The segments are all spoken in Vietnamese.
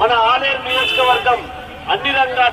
మన ఆలేరు నియోజకవర్గం అన్ని రంగాల.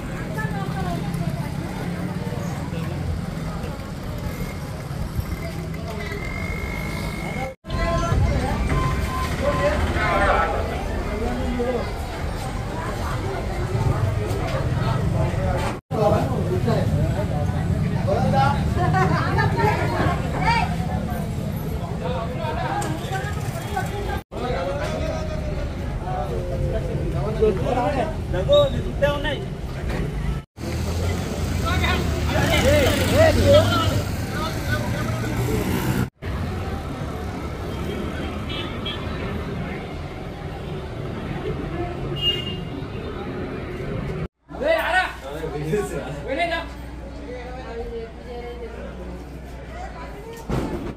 Đừng có